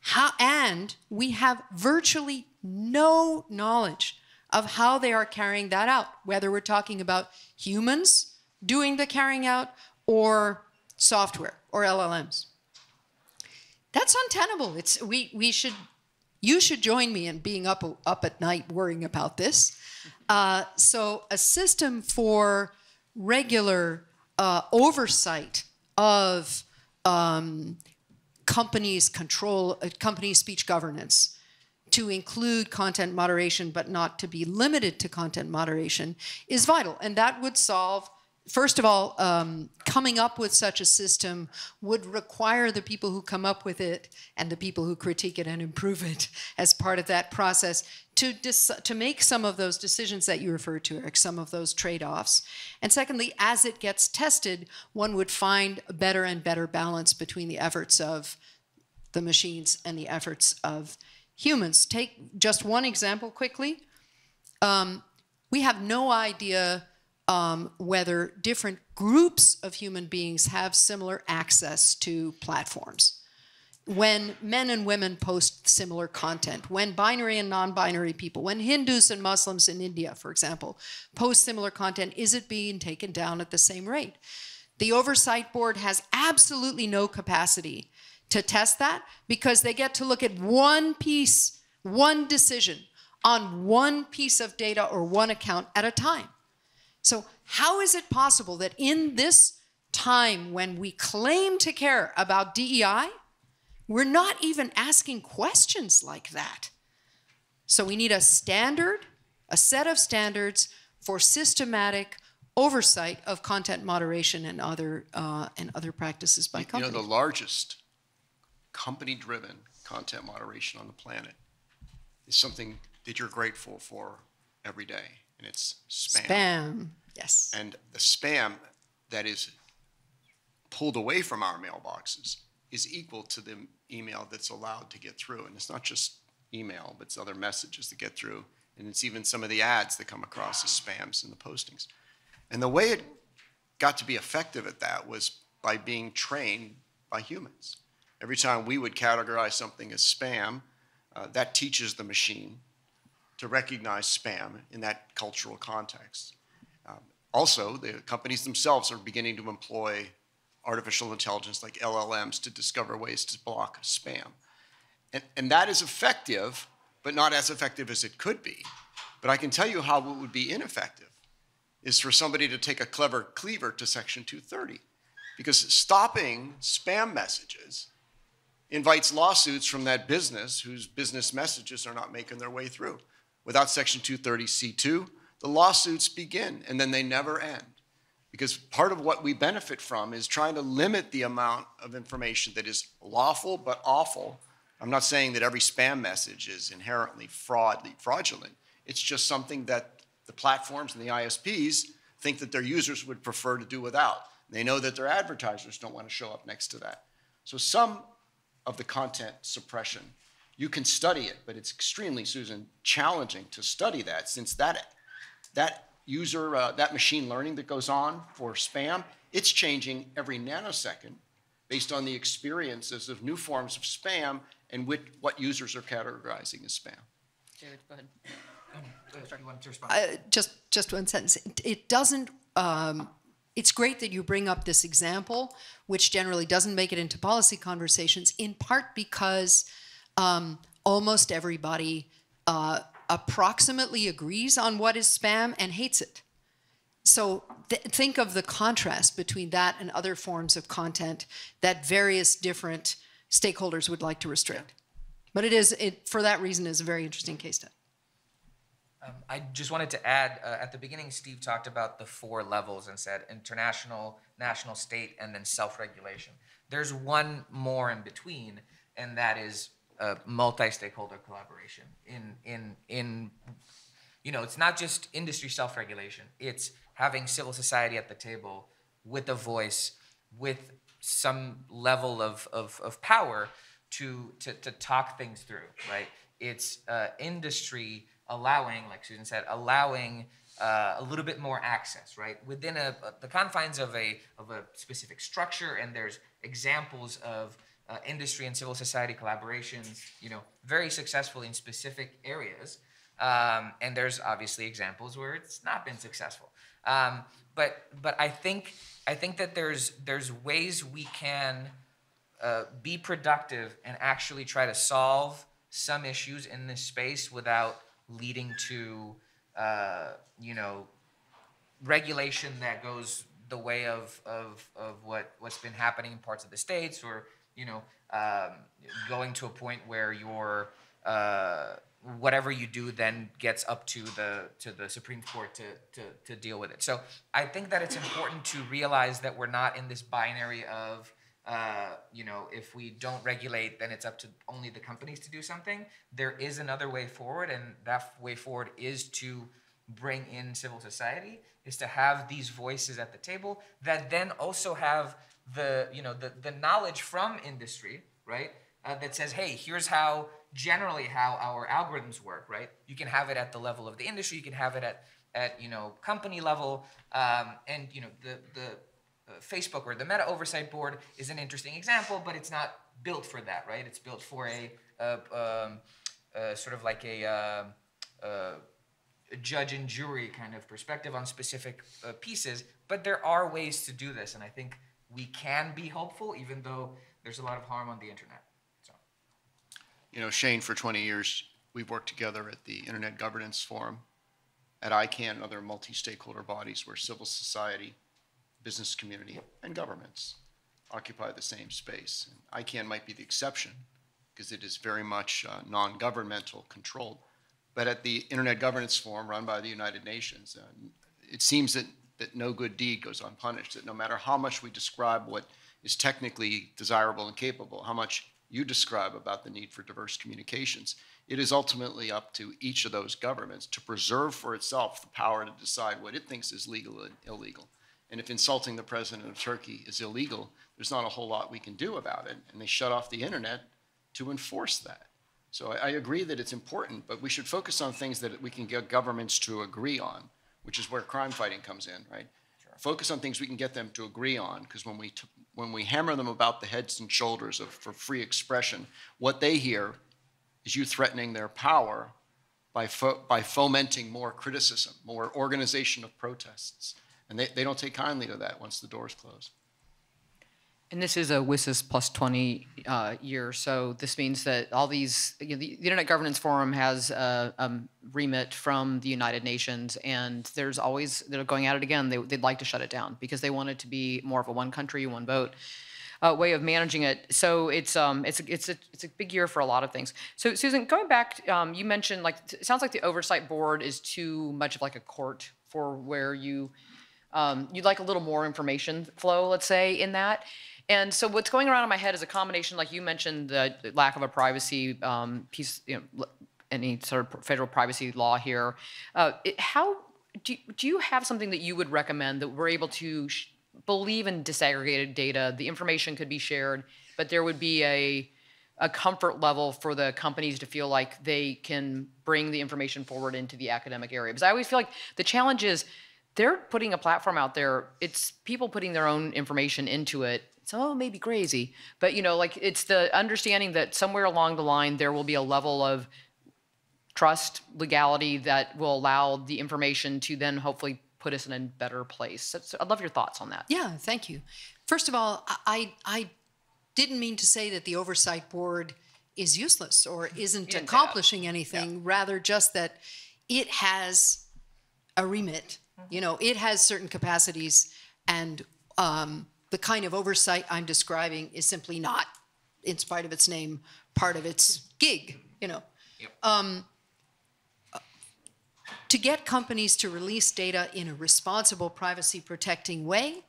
How, and we have virtually no knowledge of how they are carrying that out, whether we're talking about humans doing the carrying out or software or LLMs. That's untenable. It's we we should you should join me in being up up at night worrying about this. Uh, so a system for regular uh, oversight of um, companies' control, uh, company speech governance to include content moderation, but not to be limited to content moderation, is vital. And that would solve first of all, um, coming up with such a system would require the people who come up with it and the people who critique it and improve it as part of that process to, to make some of those decisions that you referred to, Eric, some of those trade offs. And secondly, as it gets tested, one would find a better and better balance between the efforts of the machines and the efforts of humans. Take just one example quickly. Um, we have no idea um, whether different groups of human beings have similar access to platforms. When men and women post similar content, when binary and non binary people, when Hindus and Muslims in India, for example, post similar content, is it being taken down at the same rate? The Oversight Board has absolutely no capacity to test that because they get to look at one piece, one decision on one piece of data or one account at a time. So, how is it possible that in this time when we claim to care about DEI, we're not even asking questions like that? So, we need a standard, a set of standards for systematic oversight of content moderation and other uh, and other practices by companies. You know, the largest company-driven content moderation on the planet is something that you're grateful for every day, and it's spam. Spam, yes. And the spam that is pulled away from our mailboxes is equal to the email that's allowed to get through. And it's not just email, but it's other messages that get through. And it's even some of the ads that come across as spams in the postings. And the way it got to be effective at that was by being trained by humans. Every time we would categorize something as spam, uh, that teaches the machine to recognize spam in that cultural context. Um, also, the companies themselves are beginning to employ artificial intelligence like LLMs to discover ways to block spam. And, and that is effective, but not as effective as it could be. But I can tell you how it would be ineffective is for somebody to take a clever cleaver to Section 230. Because stopping spam messages invites lawsuits from that business whose business messages are not making their way through. Without Section 230C2, the lawsuits begin and then they never end. Because part of what we benefit from is trying to limit the amount of information that is lawful but awful. I'm not saying that every spam message is inherently fraud, fraudulent. It's just something that the platforms and the ISPs think that their users would prefer to do without. They know that their advertisers don't want to show up next to that. So some of the content suppression, you can study it, but it's extremely, Susan, challenging to study that since that, that user, uh, that machine learning that goes on for spam, it's changing every nanosecond based on the experiences of new forms of spam and which, what users are categorizing as spam. David, go ahead. Uh, you wanted to respond? Uh, just just one sentence. It, it doesn't. Um, it's great that you bring up this example, which generally doesn't make it into policy conversations, in part because um, almost everybody uh, approximately agrees on what is spam and hates it. So th- think of the contrast between that and other forms of content that various different stakeholders would like to restrict. But it is, it, for that reason, is a very interesting case study. Um, I just wanted to add uh, at the beginning, Steve talked about the four levels and said international, national, state, and then self regulation. There's one more in between, and that is uh, multi stakeholder collaboration. In, in, in, you know, it's not just industry self regulation, it's having civil society at the table with a voice, with some level of, of, of power to, to, to talk things through, right? It's uh, industry allowing, like Susan said, allowing uh, a little bit more access, right, within a, a, the confines of a of a specific structure. And there's examples of uh, industry and civil society collaborations, you know, very successful in specific areas. Um, and there's obviously examples where it's not been successful. Um, but but I think I think that there's there's ways we can uh, be productive and actually try to solve some issues in this space without leading to uh, you know regulation that goes the way of, of, of what, what's been happening in parts of the states or you know um, going to a point where you're uh, whatever you do then gets up to the to the Supreme Court to, to to deal with it. So I think that it's important to realize that we're not in this binary of uh, you know, if we don't regulate, then it's up to only the companies to do something. There is another way forward, and that way forward is to bring in civil society, is to have these voices at the table that then also have the, you know, the, the knowledge from industry, right? Uh, that says, hey, here's how generally how our algorithms work, right? You can have it at the level of the industry, you can have it at at you know company level, um, and you know the the Facebook or the Meta Oversight Board is an interesting example, but it's not built for that, right? It's built for a, um, sort of like a, uh, judge and jury kind of perspective on specific uh, pieces. But there are ways to do this, and I think we can be hopeful, even though there's a lot of harm on the internet. So. You know, Shane, for 20 years, we've worked together at the Internet Governance Forum, at ICANN and other multi-stakeholder bodies where civil society business community, and governments occupy the same space. And ICANN might be the exception because it is very much uh, non-governmental controlled. But at the Internet Governance Forum run by the United Nations, uh, it seems that, that no good deed goes unpunished, that no matter how much we describe what is technically desirable and capable, how much you describe about the need for diverse communications, it is ultimately up to each of those governments to preserve for itself the power to decide what it thinks is legal and illegal. And if insulting the president of Turkey is illegal, there's not a whole lot we can do about it. And they shut off the internet to enforce that. So I, I, agree that it's important, but we should focus on things that we can get governments to agree on, which is where crime fighting comes in, right? Sure. Focus on things we can get them to agree on, because when we when we hammer them about the heads and shoulders of for free expression, what they hear is you threatening their power by fo by fomenting more criticism, more organization of protests. And they, they don't take kindly to that once the doors close. And this is a WSIS plus 20 uh, year, so this means that all these, you know, the, Internet Governance Forum has a, a, remit from the United Nations, and there's always, they're going at it again, they, would like to shut it down because they want it to be more of a one country, one vote. Uh, way of managing it. So it's um it's a, it's a it's a big year for a lot of things. So Susan, going back, um, you mentioned like it sounds like the oversight board is too much of like a court for where you um, you'd like a little more information flow, let's say, in that. And so what's going around in my head is a combination, like you mentioned, the lack of a privacy um, piece, you know, any sort of federal privacy law here. Uh, it, how do, do you have something that you would recommend that we're able to believe in disaggregated data? The information could be shared, but there would be a a comfort level for the companies to feel like they can bring the information forward into the academic area. Because I always feel like the challenge is they're putting a platform out there. It's people putting their own information into it. Some of oh, it may be crazy, but you know, like it's the understanding that somewhere along the line there will be a level of trust, legality that will allow the information to then hopefully put us in a better place. I'd love your thoughts on that. Yeah, thank you. First of all, I I didn't mean to say that the oversight board is useless or isn't accomplishing anything. Yeah. Rather, just that it has a remit you know, it has certain capacities, and um, the kind of oversight I'm describing is simply not, in spite of its name, part of its gig. You know. Yep. Um, to get companies to release data in a responsible, privacy protecting way,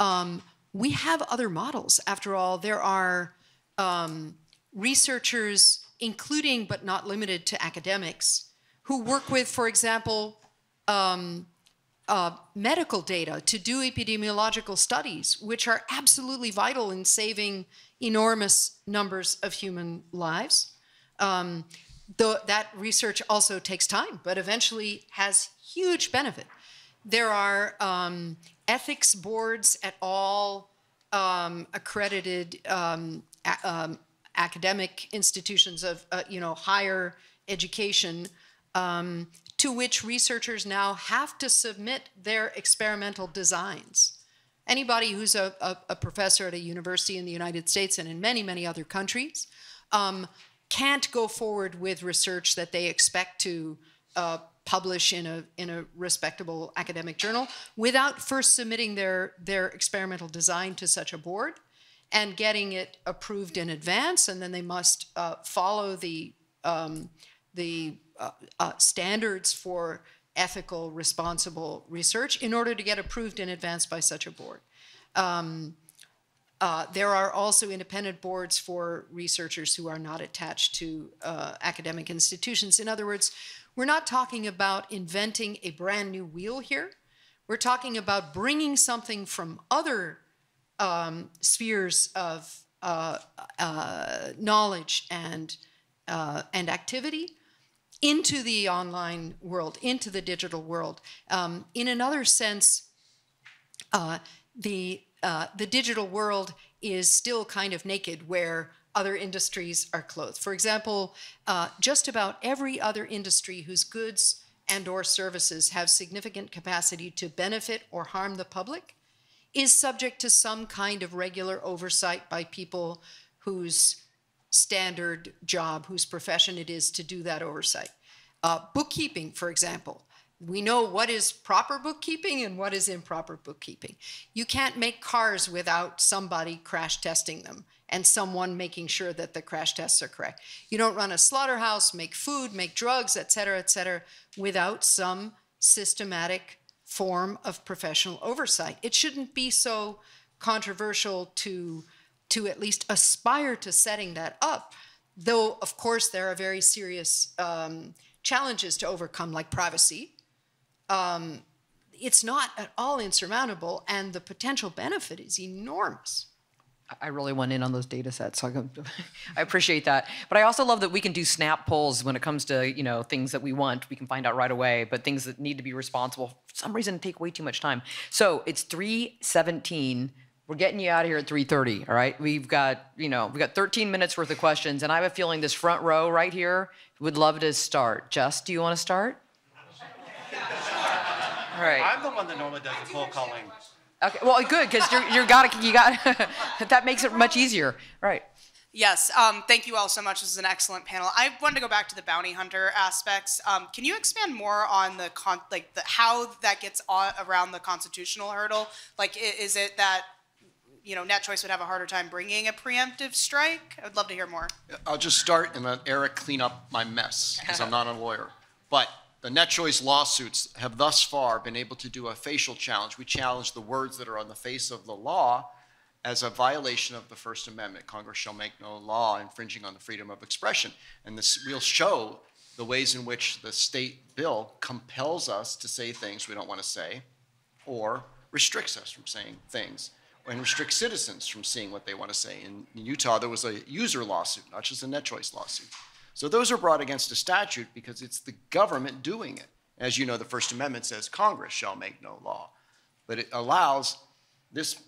um, we have other models. After all, there are um, researchers, including but not limited to academics, who work with, for example, um, uh, medical data to do epidemiological studies, which are absolutely vital in saving enormous numbers of human lives. Um, that research also takes time, but eventually has huge benefit. There are um, ethics boards at all um, accredited um, um, academic institutions of uh, you know higher education um, to which researchers now have to submit their experimental designs. Anybody who's a, a, a professor at a university in the United States and in many, many other countries um, can't go forward with research that they expect to uh, publish in a, in a respectable academic journal without first submitting their, their experimental design to such a board and getting it approved in advance. And then they must uh, follow the um, the uh, uh, standards for ethical, responsible research in order to get approved in advance by such a board. Um, uh, there are also independent boards for researchers who are not attached to uh, academic institutions. In other words, we're not talking about inventing a brand new wheel here. We're talking about bringing something from other um, spheres of uh, uh, knowledge and uh, and activity into the online world, into the digital world. Um, in another sense, uh, the uh, the digital world is still kind of naked, where other industries are clothed. For example, uh, just about every other industry whose goods and or services have significant capacity to benefit or harm the public is subject to some kind of regular oversight by people whose standard job, whose profession it is to do that oversight. Uh, bookkeeping, for example. We know what is proper bookkeeping and what is improper bookkeeping. You can't make cars without somebody crash testing them and someone making sure that the crash tests are correct. You don't run a slaughterhouse, make food, make drugs, et cetera, et cetera, without some systematic form of professional oversight. It shouldn't be so controversial to, to at least aspire to setting that up, though, of course, there are very serious um, challenges to overcome, like privacy. Um, it's not at all insurmountable, and the potential benefit is enormous. I really went in on those data sets, so I, can, I appreciate that. But I also love that we can do snap polls when it comes to you know things that we want. We can find out right away, but things that need to be responsible for some reason take way too much time. So it's 3:17. We're getting you out of here at 3:30. All right. We've got you know we've got 13 minutes worth of questions, and I have a feeling this front row right here would love to start. Jess, do you want to start? All right. I'm the one that normally does the poll calling. Okay. Well, good because you're you got you got that makes it much easier. Right. Yes, um, thank you all so much. This is an excellent panel. I wanted to go back to the bounty hunter aspects. Um, can you expand more on the con- like the how that gets on, around the constitutional hurdle? Like, is it that you know NetChoice would have a harder time bringing a preemptive strike? I'd love to hear more. I'll just start and let Eric clean up my mess, because I'm not a lawyer. But the NetChoice lawsuits have thus far been able to do a facial challenge. We challenge the words that are on the face of the law as a violation of the First Amendment. Congress shall make no law infringing on the freedom of expression. And this will show the ways in which the state bill compels us to say things we don't want to say or restricts us from saying things and restrict citizens from seeing what they want to say. In in Utah, there was a user lawsuit, not just a NetChoice lawsuit. So those are brought against a statute because it's the government doing it. As you know, the First Amendment says Congress shall make no law. But it allows this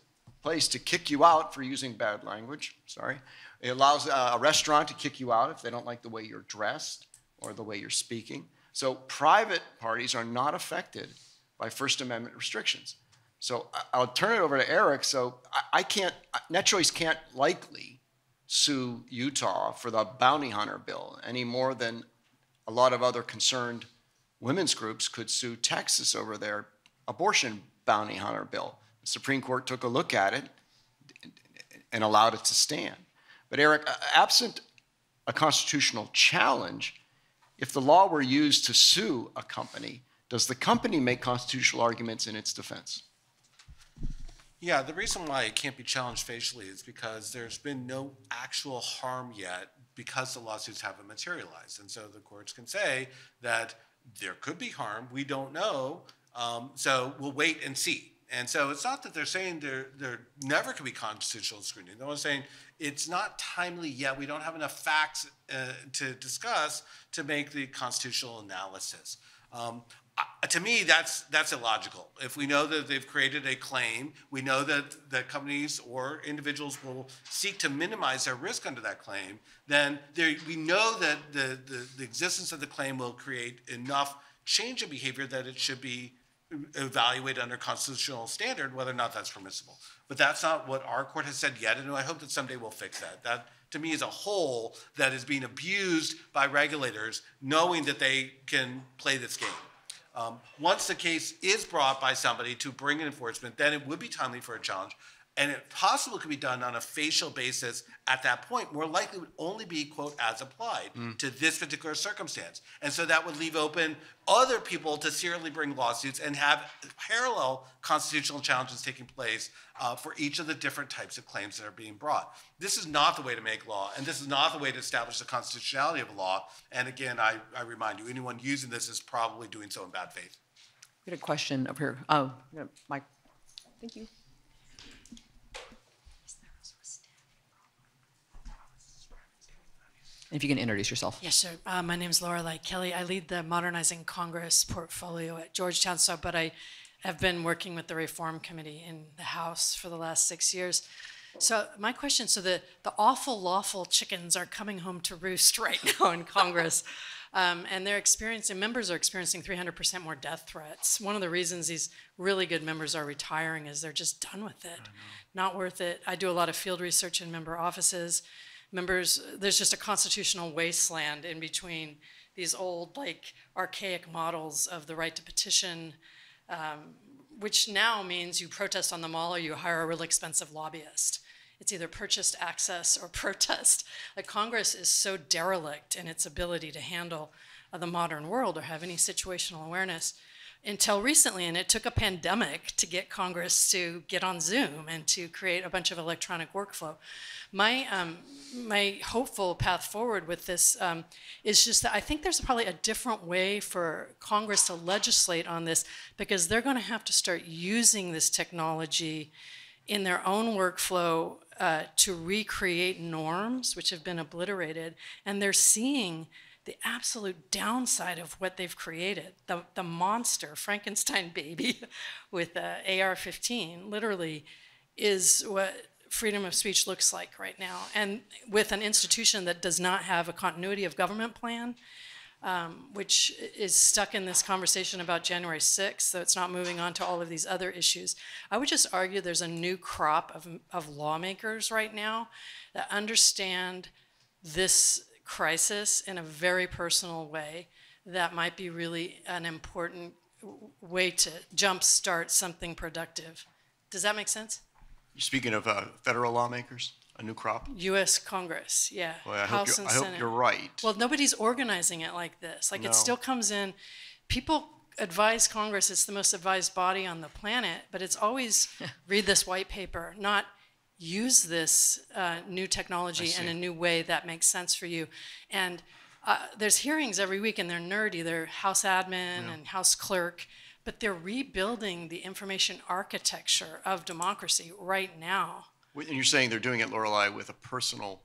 place to kick you out for using bad language, sorry. It allows a restaurant to kick you out if they don't like the way you're dressed or the way you're speaking. So private parties are not affected by First Amendment restrictions. So I'll turn it over to Eric. So I can't, NetChoice can't likely sue Utah for the bounty hunter bill any more than a lot of other concerned women's groups could sue Texas over their abortion bounty hunter bill. The Supreme Court took a look at it and allowed it to stand. But Eric, absent a constitutional challenge, if the law were used to sue a company, does the company make constitutional arguments in its defense? Yeah, the reason why it can't be challenged facially is because there's been no actual harm yet because the lawsuits haven't materialized. And so the courts can say that there could be harm, we don't know, um, so we'll wait and see. And so it's not that they're saying there, there never could be constitutional scrutiny. They're saying it's not timely yet. We don't have enough facts uh, to discuss to make the constitutional analysis. Um, to me, that's that's illogical. If we know that they've created a claim, we know that that companies or individuals will seek to minimize their risk under that claim. Then there, we know that the, the the existence of the claim will create enough change in behavior that it should be evaluated under constitutional standard whether or not that's permissible. But that's not what our court has said yet, and I hope that someday we'll fix that. That to me is a hole that is being abused by regulators, knowing that they can play this game. Um, once the case is brought by somebody to bring an enforcement, then it would be timely for a challenge. And it possibly could be done on a facial basis at that point, more likely would only be, quote, as applied to this particular circumstance. And so that would leave open other people to serially bring lawsuits and have parallel constitutional challenges taking place uh, for each of the different types of claims that are being brought. This is not the way to make law, and this is not the way to establish the constitutionality of a law. And again, I, I remind you, anyone using this is probably doing so in bad faith. We had a question up here. Oh, Mike. Thank you. If you can introduce yourself. Yes, sir. Uh, my name is Lorelei Kelly. I lead the Modernizing Congress portfolio at Georgetown. So, but I have been working with the Reform Committee in the House for the last six years. So, my question: so the the awful lawful chickens are coming home to roost right now in Congress, um, and they're experiencing members are experiencing 300% more death threats. One of the reasons these really good members are retiring is they're just done with it, not worth it. I do a lot of field research in member offices members, there's just a constitutional wasteland in between these old, like archaic models of the right to petition, um, which now means you protest on the mall or you hire a really expensive lobbyist. It's either purchased access or protest. Like Congress is so derelict in its ability to handle uh, the modern world or have any situational awareness until recently, and it took a pandemic to get Congress to get on Zoom and to create a bunch of electronic workflow. My um, my hopeful path forward with this um, is just that I think there's probably a different way for Congress to legislate on this because they're going to have to start using this technology in their own workflow uh, to recreate norms which have been obliterated, and they're seeing the absolute downside of what they've created. The, the monster, Frankenstein baby with uh, AR 15, literally is what freedom of speech looks like right now. And with an institution that does not have a continuity of government plan, um, which is stuck in this conversation about January 6th, so it's not moving on to all of these other issues. I would just argue there's a new crop of, of lawmakers right now that understand this crisis in a very personal way that might be really an important way to jumpstart something productive. Does that make sense? You're speaking of uh, federal lawmakers, a new crop? U.S. Congress, yeah. Well, I hope, House you're, and I hope Senate. you're right. Well, nobody's organizing it like this. Like No. it still comes in. People advise Congress. It's the most advised body on the planet, but it's always read this white paper, not use this uh, new technology in a new way that makes sense for you. And uh, there's hearings every week, and they're nerdy. They're House admin and House clerk, but they're rebuilding the information architecture of democracy right now. and you're saying they're doing it, Lorelei, with a personal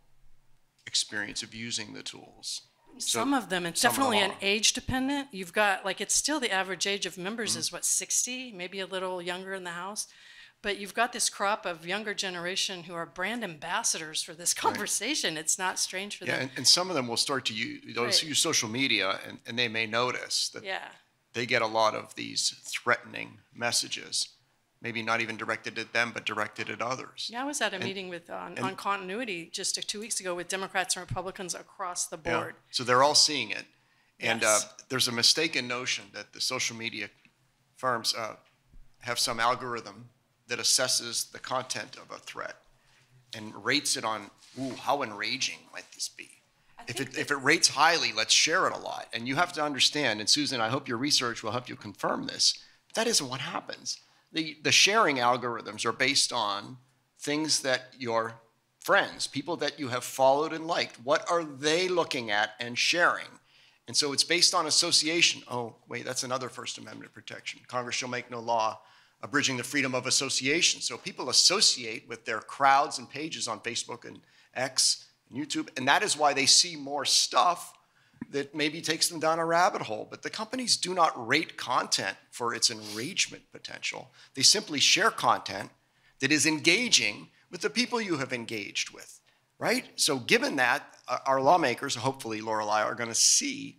experience of using the tools. So Some of them, it's them definitely an age dependent. You've got, like, it's still the average age of members Mm-hmm. is what, 60, maybe a little younger in the House. But you've got this crop of younger generation who are brand ambassadors for this conversation. It's not strange for Yeah, them. and, and some of them will start to use, Right. use social media, and, and they may notice that Yeah. they get a lot of these threatening messages, maybe not even directed at them, but directed at others. Yeah, I was at a meeting with, on, on continuity just two weeks ago with Democrats and Republicans across the board. Yeah. board. So they're all seeing it. And uh, there's a mistaken notion that the social media firms uh, have some algorithm that assesses the content of a threat and rates it on, ooh, how enraging might this be? If it, if it rates highly, let's share it a lot. And you have to understand, and Susan, I hope your research will help you confirm this, that isn't what happens. The, the sharing algorithms are based on things that your friends, people that you have followed and liked, what are they looking at and sharing? And so it's based on association. Oh, wait, that's another First Amendment protection. Congress shall make no law abridging the freedom of association. So people associate with their crowds and pages on Facebook and X and YouTube, and that is why they see more stuff that maybe takes them down a rabbit hole. But the companies do not rate content for its enragement potential. They simply share content that is engaging with the people you have engaged with, right? So given that, uh, our lawmakers, hopefully Lorelei, are going to see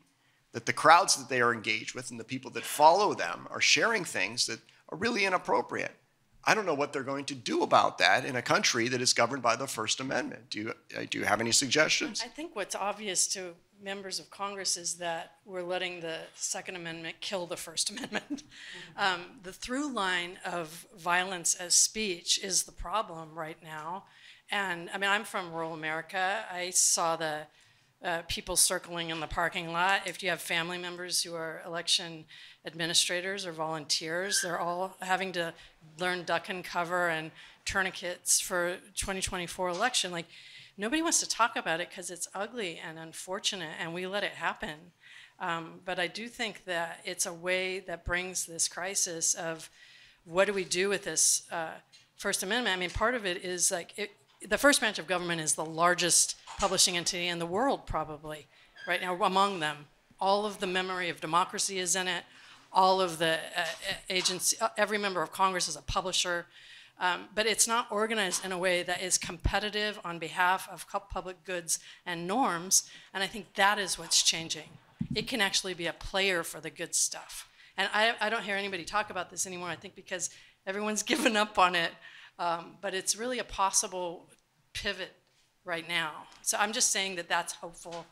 that the crowds that they are engaged with and the people that follow them are sharing things that are really inappropriate. I don't know what they're going to do about that in a country that is governed by the First Amendment. Do you, uh, do you have any suggestions? I think what's obvious to members of Congress is that we're letting the Second Amendment kill the First Amendment. um, the through line of violence as speech is the problem right now. And I mean, I'm from rural America. I saw the uh, people circling in the parking lot. If you have family members who are election administrators or volunteers, they're all having to learn duck and cover and tourniquets for 2024 election. Like, nobody wants to talk about it because it's ugly and unfortunate, and we let it happen. Um, but I do think that it's a way that brings this crisis of what do we do with this uh, First Amendment? I mean, part of it is like it, the first branch of government is the largest publishing entity in the world, probably right now among them. All of the memory of democracy is in it. All of the uh, agency, uh, every member of Congress is a publisher. Um, but it's not organized in a way that is competitive on behalf of public goods and norms. And I think that is what's changing. It can actually be a player for the good stuff. And I, I don't hear anybody talk about this anymore, I think, because everyone's given up on it. Um, but it's really a possible pivot right now. So I'm just saying that that's hopeful,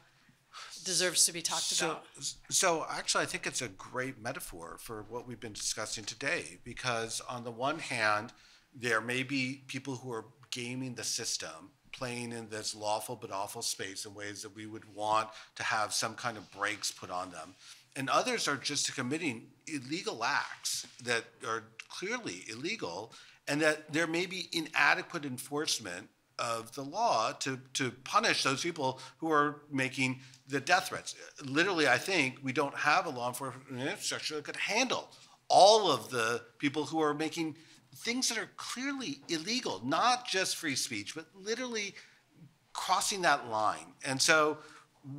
deserves to be talked So, about. so actually, I think it's a great metaphor for what we've been discussing today, because on the one hand, there may be people who are gaming the system, playing in this lawful but awful space in ways that we would want to have some kind of brakes put on them. And others are just committing illegal acts that are clearly illegal, and that there may be inadequate enforcement of the law to, to punish those people who are making the death threats. Literally, I think we don't have a law enforcement infrastructure that could handle all of the people who are making things that are clearly illegal, not just free speech, but literally crossing that line. And so,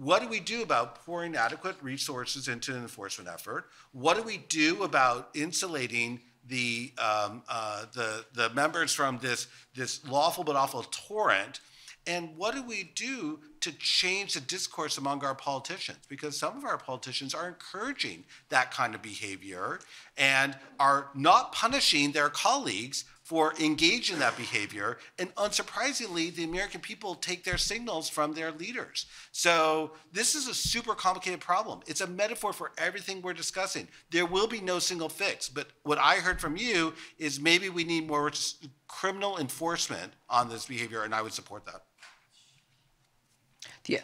what do we do about pouring adequate resources into an enforcement effort? What do we do about insulating the um, uh, the the members from this this lawful but awful torrent? And what do we do to change the discourse among our politicians? Because some of our politicians are encouraging that kind of behavior and are not punishing their colleagues for engaging in that behavior. And unsurprisingly, the American people take their signals from their leaders. So this is a super complicated problem. It's a metaphor for everything we're discussing. There will be no single fix. But what I heard from you is maybe we need more criminal enforcement on this behavior, and I would support that.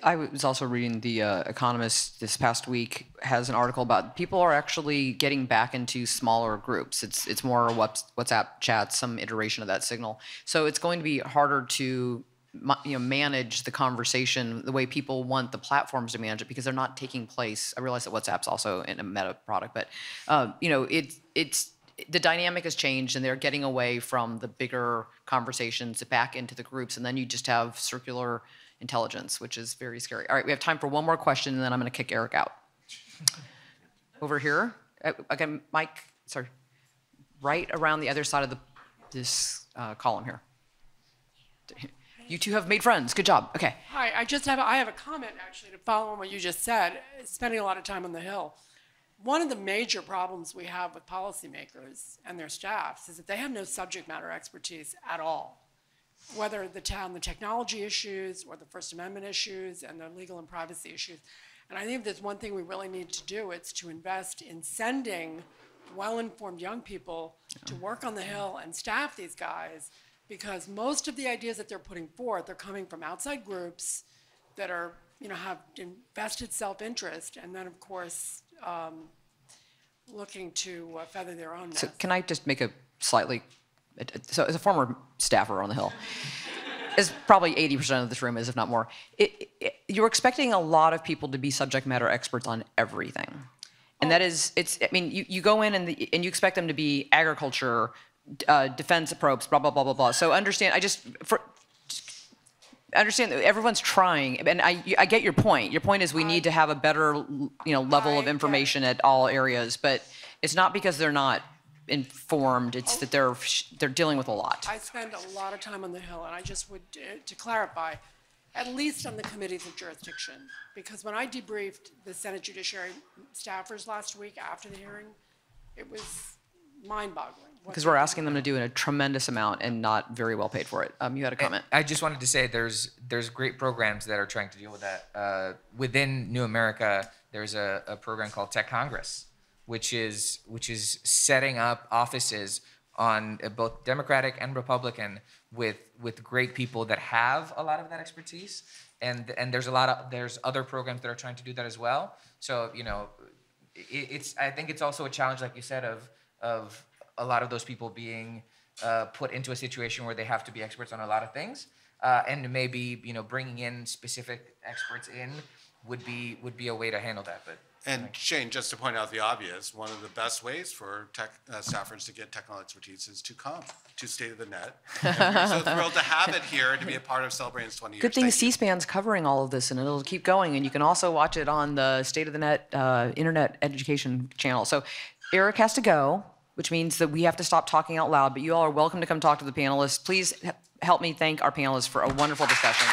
I was also reading the uh, Economist this past week has an article about people are actually getting back into smaller groups. It's it's more WhatsApp chats, some iteration of that signal. So it's going to be harder to you know manage the conversation the way people want the platforms to manage it because they're not taking place. I realize that WhatsApp's also in a meta product, but um, you know it it's the dynamic has changed and they're getting away from the bigger conversations back into the groups and then you just have circular intelligence, which is very scary. All right, we have time for one more question, and then I'm going to kick Eric out. Over here, uh, again, Mike. Sorry, right around the other side of the this uh, column here. You two have made friends. Good job. Okay. Hi, I just have a, I have a comment actually to follow on what you just said. Spending a lot of time on the Hill. One of the major problems we have with policymakers and their staffs is that they have no subject matter expertise at all whether the town, the technology issues or the First Amendment issues and the legal and privacy issues. And I think there's one thing we really need to do, it's to invest in sending well-informed young people to work on the Hill and staff these guys, because most of the ideas that they're putting forth are coming from outside groups that are, you know, have invested self-interest, and then, of course, um, looking to uh, feather their own nest. So can I just make a slightly so as a former staffer on the Hill, as probably 80% of this room is, if not more, it, it, you're expecting a lot of people to be subject matter experts on everything. And that is, it's, I mean, you, you go in and, the, and you expect them to be agriculture, uh, defense probes, blah, blah, blah, blah, blah. So understand, I just, for, understand that everyone's trying, and I, I get your point. Your point is we need to have a better, you know, level of information at all areas, but it's not because they're not informed. It's that they're they're dealing with a lot. I spend a lot of time on the Hill, and I just would, uh, to clarify, at least on the committees of jurisdiction, because when I debriefed the Senate Judiciary staffers last week after the hearing, it was mind-boggling. because we're asking them to do a tremendous amount and not very well paid for it. Um, you had a comment. I just wanted to say there's there's great programs that are trying to deal with that. Uh, within New America, there's a, a program called Tech Congress, which is which is setting up offices on uh, both Democratic and Republican with with great people that have a lot of that expertise. And and there's a lot of there's other programs that are trying to do that as well. So you know, it, it's I think it's also a challenge, like you said, of of a lot of those people being uh, put into a situation where they have to be experts on a lot of things, uh, and maybe you know bringing in specific experts in would be would be a way to handle that. But And Shane, just to point out the obvious, one of the best ways for tech uh, staffers to get technical expertise is to come to State of the Net. And we're so thrilled to have it here to be a part of celebrating its 20 years. Good thing Thank you. C-SPAN's covering all of this, and it'll keep going. And you can also watch it on the State of the Net uh, Internet Education channel. So Eric has to go, which means that we have to stop talking out loud. But you all are welcome to come talk to the panelists. Please help me thank our panelists for a wonderful discussion.